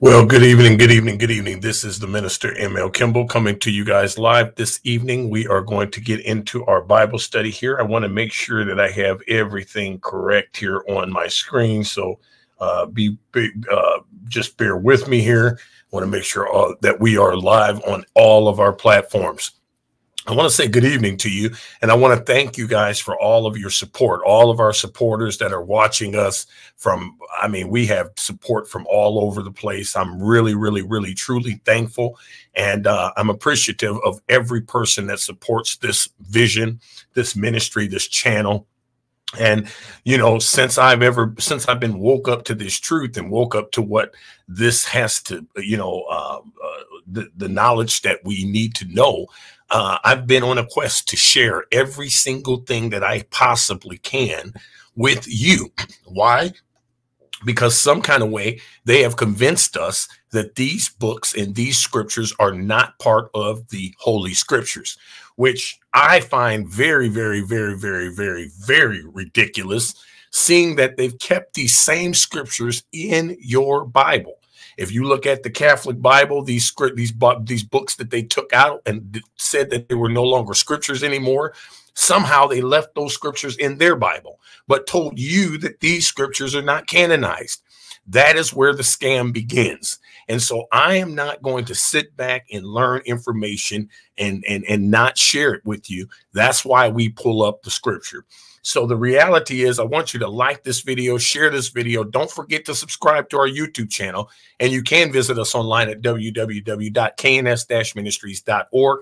Well, good evening, good evening, good evening. This is the Minister ML Kimble coming to you guys live this evening. We are going to get into our Bible study here. I want to make sure that I have everything correct here on my screen. So uh, be, be uh, just bear with me here. I want to make sure all, that we are live on all of our platforms. I want to say good evening to you, and I want to thank you guys for all of your support, all of our supporters that are watching us from. I mean, we have support from all over the place. I'm really, really, really, truly thankful, and uh, I'm appreciative of every person that supports this vision, this ministry, this channel. And you know, since I've ever since I've been woke up to this truth and woke up to what this has to, you know, uh, uh, the the knowledge that we need to know uh, I've been on a quest to share every single thing that I possibly can with you. Why? Because some kind of way they have convinced us that these books and these scriptures are not part of the Holy Scriptures, which I find very, very, very, very, very, very ridiculous, seeing that they've kept these same scriptures in your Bible. If you look at the Catholic Bible, these script, these these books that they took out and said that they were no longer scriptures anymore, somehow they left those scriptures in their Bible, but told you that these scriptures are not canonized. That is where the scam begins. And so I am not going to sit back and learn information and and and not share it with you. That's why we pull up the scripture. So the reality is I want you to like this video, share this video. Don't forget to subscribe to our YouTube channel. And you can visit us online at www.kns-ministries.org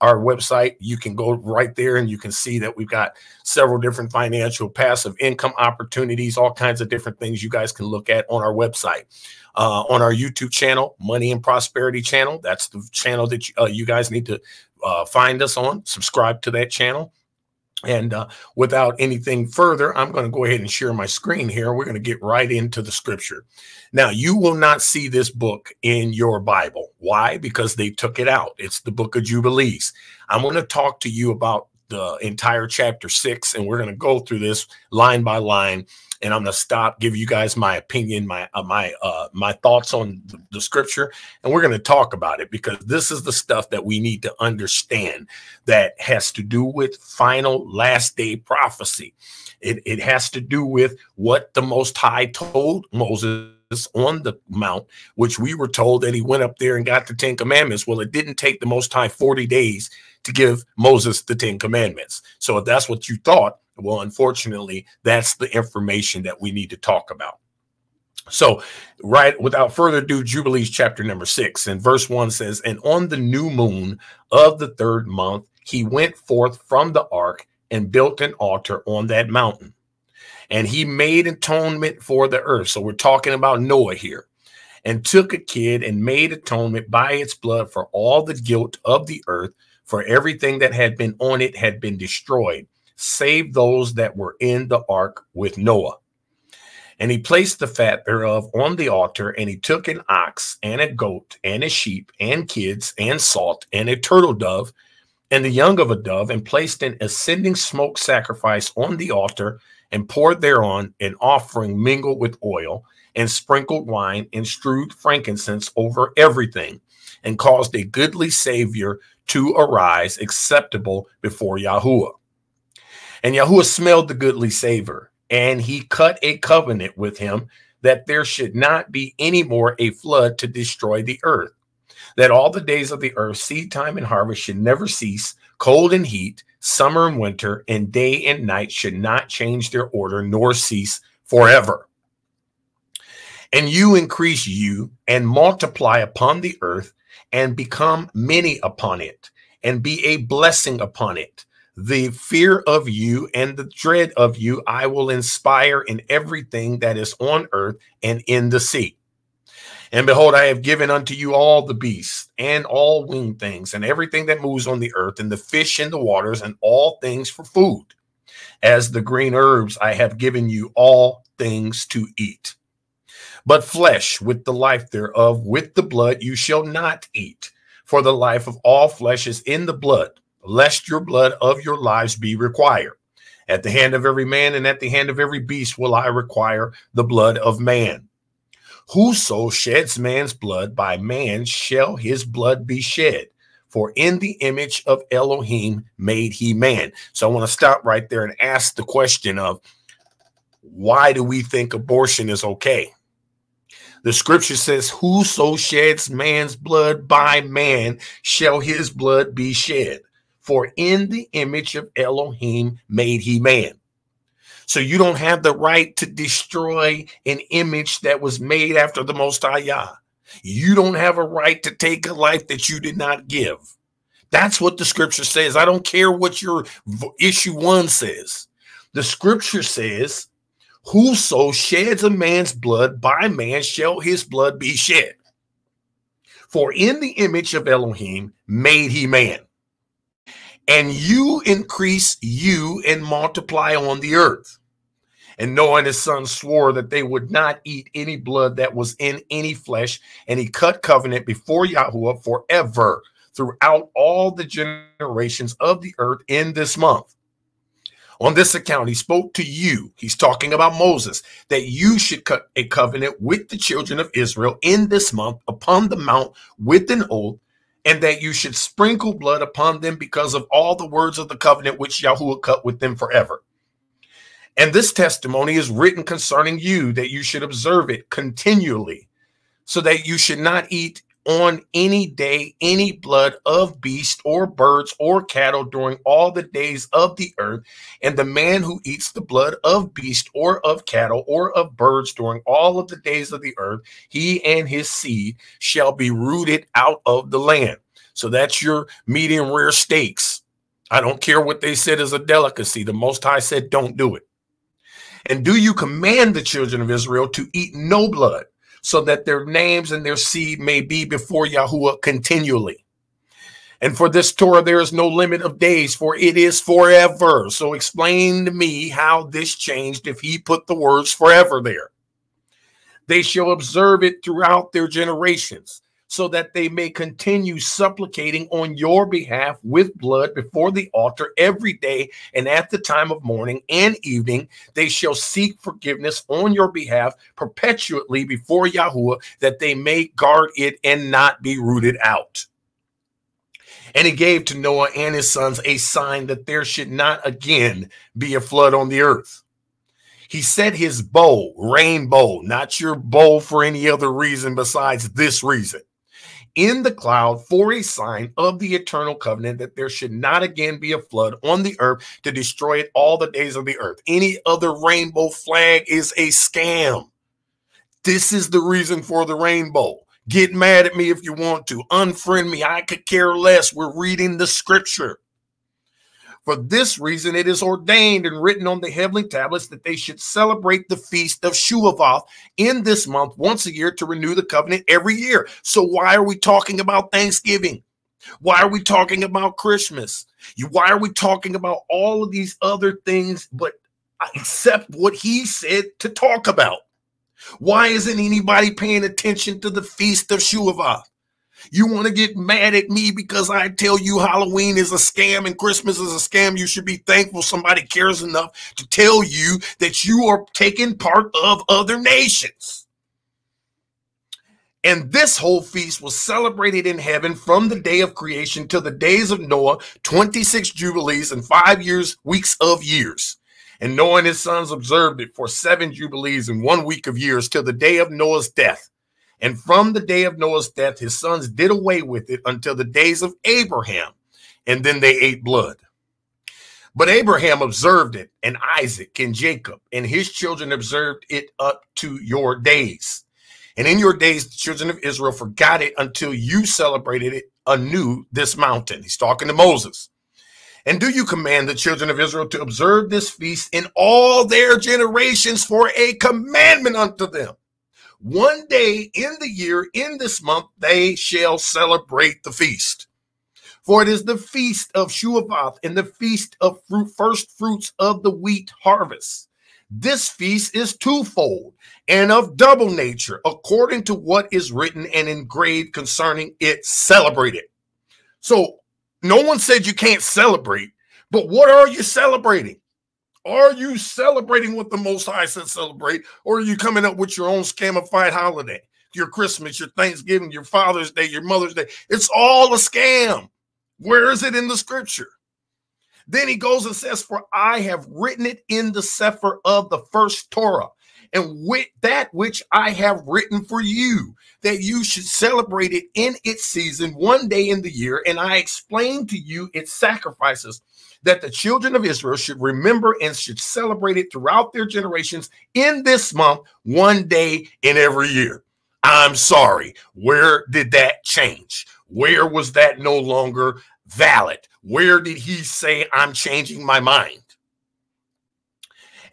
our website. You can go right there and you can see that we've got several different financial passive income opportunities, all kinds of different things you guys can look at on our website. Uh, on our YouTube channel, Money and Prosperity channel. That's the channel that you, uh, you guys need to uh, find us on. Subscribe to that channel. And uh, without anything further, I'm going to go ahead and share my screen here. We're going to get right into the scripture. Now, you will not see this book in your Bible. Why? Because they took it out. It's the book of Jubilees. I'm going to talk to you about the entire chapter six, and we're going to go through this line by line and I'm going to stop, give you guys my opinion, my uh, my uh, my thoughts on the, the scripture, and we're going to talk about it because this is the stuff that we need to understand that has to do with final last day prophecy. It, it has to do with what the Most High told Moses on the mount, which we were told that he went up there and got the Ten Commandments. Well, it didn't take the Most High 40 days to give Moses the Ten Commandments. So if that's what you thought, well, unfortunately, that's the information that we need to talk about. So, right without further ado, Jubilees chapter number six and verse one says, And on the new moon of the third month, he went forth from the ark and built an altar on that mountain. And he made atonement for the earth. So, we're talking about Noah here. And took a kid and made atonement by its blood for all the guilt of the earth, for everything that had been on it had been destroyed save those that were in the ark with Noah. And he placed the fat thereof on the altar, and he took an ox and a goat and a sheep and kids and salt and a turtle dove and the young of a dove, and placed an ascending smoke sacrifice on the altar, and poured thereon an offering mingled with oil, and sprinkled wine, and strewed frankincense over everything, and caused a goodly Savior to arise acceptable before Yahuwah. And Yahuwah smelled the goodly savor, and he cut a covenant with him that there should not be any more a flood to destroy the earth, that all the days of the earth, seed time and harvest, should never cease, cold and heat, summer and winter, and day and night should not change their order nor cease forever. And you increase you and multiply upon the earth and become many upon it and be a blessing upon it the fear of you and the dread of you I will inspire in everything that is on earth and in the sea. And behold, I have given unto you all the beasts and all winged things and everything that moves on the earth and the fish in the waters and all things for food. As the green herbs, I have given you all things to eat. But flesh with the life thereof, with the blood, you shall not eat. For the life of all flesh is in the blood lest your blood of your lives be required. At the hand of every man and at the hand of every beast will I require the blood of man. Whoso sheds man's blood, by man shall his blood be shed. For in the image of Elohim made he man. So I want to stop right there and ask the question of why do we think abortion is okay? The scripture says, Whoso sheds man's blood by man shall his blood be shed. For in the image of Elohim made he man. So you don't have the right to destroy an image that was made after the Most High Yah. You don't have a right to take a life that you did not give. That's what the scripture says. I don't care what your issue one says. The scripture says, Whoso sheds a man's blood, by man shall his blood be shed. For in the image of Elohim made he man. And you increase you and multiply on the earth. And Noah and his sons swore that they would not eat any blood that was in any flesh. And he cut covenant before Yahuwah forever throughout all the generations of the earth in this month. On this account, he spoke to you. He's talking about Moses, that you should cut a covenant with the children of Israel in this month upon the mount with an oath, and that you should sprinkle blood upon them because of all the words of the covenant which Yahuwah cut with them forever. And this testimony is written concerning you that you should observe it continually, so that you should not eat on any day any blood of beast or birds or cattle during all the days of the earth. And the man who eats the blood of beast or of cattle or of birds during all of the days of the earth, he and his seed shall be rooted out of the land. So that's your medium rare steaks. I don't care what they said is a delicacy. The Most High said, don't do it. And do you command the children of Israel to eat no blood, so that their names and their seed may be before Yahuwah continually? And for this Torah, there is no limit of days, for it is forever. So explain to me how this changed if he put the words forever there. They shall observe it throughout their generations so that they may continue supplicating on your behalf with blood before the altar every day and at the time of morning and evening. They shall seek forgiveness on your behalf perpetually before Yahuwah, that they may guard it and not be rooted out. And he gave to Noah and his sons a sign that there should not again be a flood on the earth. He set his bow, rainbow, not your bow for any other reason besides this reason in the cloud for a sign of the eternal covenant that there should not again be a flood on the earth to destroy it all the days of the earth. Any other rainbow flag is a scam. This is the reason for the rainbow. Get mad at me if you want to. Unfriend me. I could care less. We're reading the scripture. For this reason, it is ordained and written on the heavenly tablets that they should celebrate the feast of Shuavoth in this month once a year to renew the covenant every year. So, why are we talking about Thanksgiving? Why are we talking about Christmas? Why are we talking about all of these other things, but except what he said to talk about? Why isn't anybody paying attention to the feast of Shuavoth? You want to get mad at me because I tell you Halloween is a scam and Christmas is a scam. You should be thankful somebody cares enough to tell you that you are taking part of other nations. And this whole feast was celebrated in heaven from the day of creation till the days of Noah, 26 jubilees and five years, weeks of years. And Noah and his sons observed it for seven jubilees and one week of years till the day of Noah's death. And from the day of Noah's death, his sons did away with it until the days of Abraham, and then they ate blood. But Abraham observed it, and Isaac and Jacob and his children observed it up to your days. And in your days, the children of Israel forgot it until you celebrated it anew this mountain. He's talking to Moses. And do you command the children of Israel to observe this feast in all their generations for a commandment unto them? One day in the year, in this month, they shall celebrate the feast. For it is the feast of Shuavoth and the feast of fruit, first fruits of the wheat harvest. This feast is twofold and of double nature, according to what is written and engraved concerning it. Celebrate it. So, no one said you can't celebrate, but what are you celebrating? Are you celebrating what the Most High said celebrate, or are you coming up with your own scamified holiday? Your Christmas, your Thanksgiving, your Father's Day, your Mother's Day. It's all a scam. Where is it in the scripture? Then he goes and says, For I have written it in the Sefer of the first Torah, and with that which I have written for you, that you should celebrate it in its season one day in the year. And I explained to you its sacrifices that the children of Israel should remember and should celebrate it throughout their generations in this month, one day in every year. I'm sorry. Where did that change? Where was that no longer valid? Where did he say, I'm changing my mind?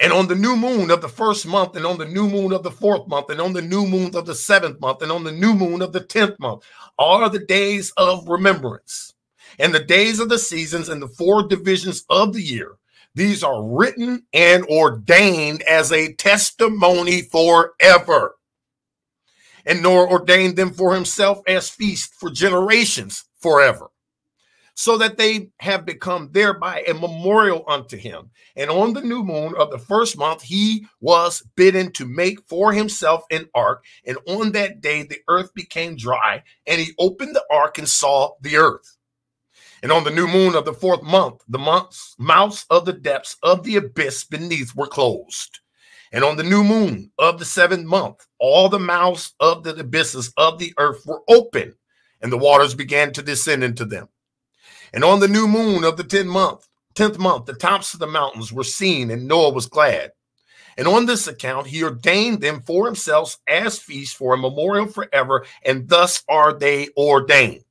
And on the new moon of the first month, and on the new moon of the fourth month, and on the new moon of the seventh month, and on the new moon of the tenth month, are the days of remembrance and the days of the seasons and the four divisions of the year. These are written and ordained as a testimony forever. And Noah ordained them for himself as feast for generations forever so that they have become thereby a memorial unto him. And on the new moon of the first month, he was bidden to make for himself an ark. And on that day, the earth became dry, and he opened the ark and saw the earth. And on the new moon of the fourth month, the months, mouths of the depths of the abyss beneath were closed. And on the new moon of the seventh month, all the mouths of the abysses of the earth were open, and the waters began to descend into them. And on the new moon of the tenth month, tenth month, the tops of the mountains were seen, and Noah was glad. And on this account, he ordained them for himself as feasts for a memorial forever, and thus are they ordained.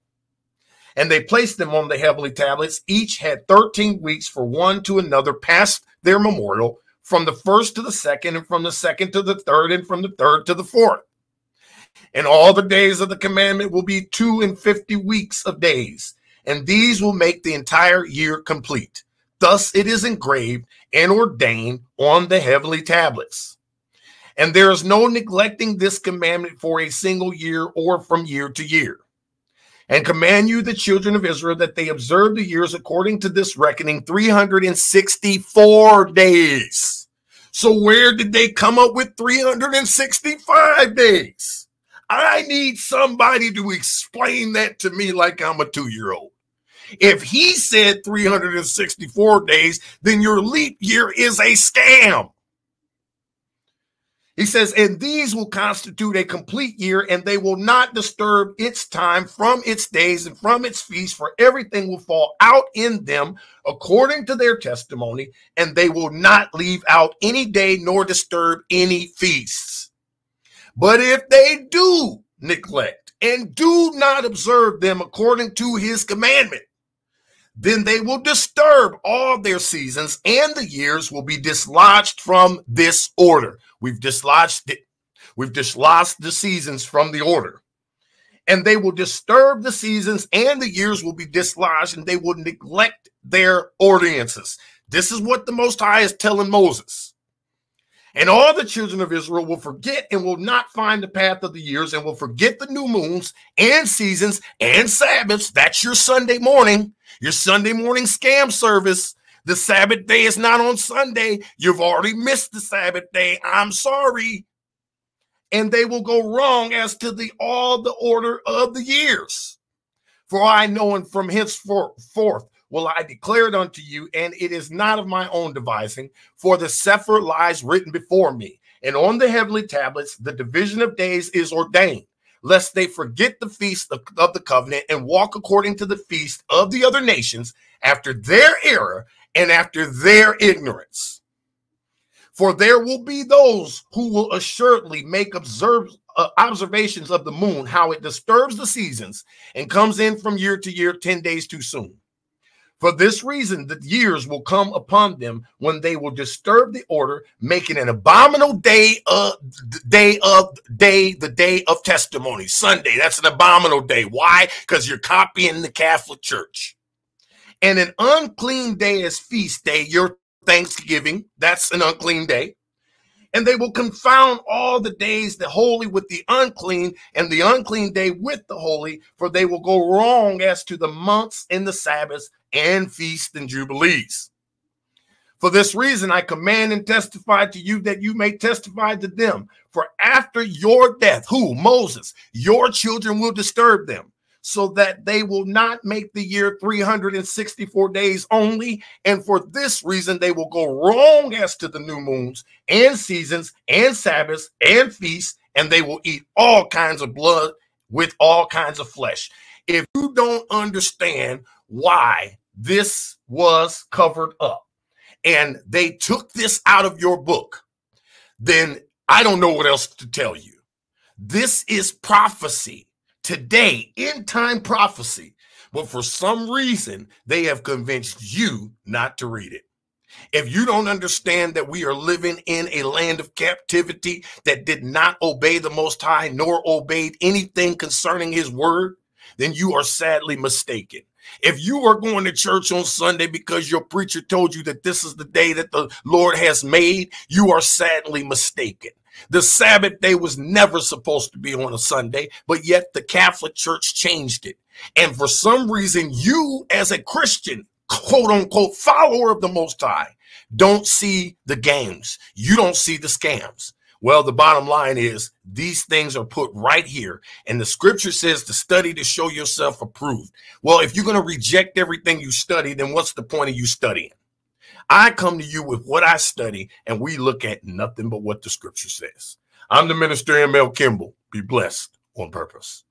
And they placed them on the heavenly tablets. Each had 13 weeks for one to another past their memorial, from the first to the second, and from the second to the third, and from the third to the fourth. And all the days of the commandment will be two and fifty weeks of days and these will make the entire year complete. Thus it is engraved and ordained on the heavenly tablets. And there is no neglecting this commandment for a single year or from year to year. And command you, the children of Israel, that they observe the years according to this reckoning 364 days. So, where did they come up with 365 days? I need somebody to explain that to me like I'm a two year old. If he said 364 days, then your leap year is a scam. He says, and these will constitute a complete year, and they will not disturb its time from its days and from its feasts, for everything will fall out in them according to their testimony, and they will not leave out any day nor disturb any feasts. But if they do neglect and do not observe them according to his commandment, then they will disturb all their seasons, and the years will be dislodged from this order. We've dislodged it. We've dislodged the seasons from the order. And they will disturb the seasons, and the years will be dislodged, and they will neglect their ordinances. This is what the Most High is telling Moses. And all the children of Israel will forget and will not find the path of the years and will forget the new moons and seasons and Sabbaths. That's your Sunday morning your Sunday morning scam service. The Sabbath day is not on Sunday. You've already missed the Sabbath day. I'm sorry. And they will go wrong as to the all the order of the years. For I know, and from henceforth will I declare it unto you, and it is not of my own devising, for the Sefer lies written before me. And on the heavenly tablets, the division of days is ordained lest they forget the feast of, of, the covenant and walk according to the feast of the other nations after their error and after their ignorance. For there will be those who will assuredly make observe, uh, observations of the moon, how it disturbs the seasons and comes in from year to year 10 days too soon. For this reason, the years will come upon them when they will disturb the order, making an abominable day of day of day, the day of testimony, Sunday. That's an abominable day. Why? Because you're copying the Catholic Church. And an unclean day is feast day, your Thanksgiving. That's an unclean day and they will confound all the days, the holy with the unclean, and the unclean day with the holy, for they will go wrong as to the months and the Sabbaths and feasts and jubilees. For this reason, I command and testify to you that you may testify to them. For after your death, who? Moses, your children will disturb them, so that they will not make the year 364 days only. And for this reason, they will go wrong as to the new moons and seasons and Sabbaths and feasts, and they will eat all kinds of blood with all kinds of flesh. If you don't understand why this was covered up, and they took this out of your book, then I don't know what else to tell you. This is prophecy today, in time prophecy. But for some reason, they have convinced you not to read it. If you don't understand that we are living in a land of captivity that did not obey the Most High nor obeyed anything concerning His word, then you are sadly mistaken. If you are going to church on Sunday because your preacher told you that this is the day that the Lord has made, you are sadly mistaken. The Sabbath day was never supposed to be on a Sunday, but yet the Catholic Church changed it. And for some reason, you as a Christian, quote unquote, follower of the Most High, don't see the games. You don't see the scams. Well, the bottom line is these things are put right here. And the scripture says to study to show yourself approved. Well, if you're going to reject everything you study, then what's the point of you studying? I come to you with what I study, and we look at nothing but what the scripture says. I'm the minister, M.L. Kimble. Be blessed on purpose.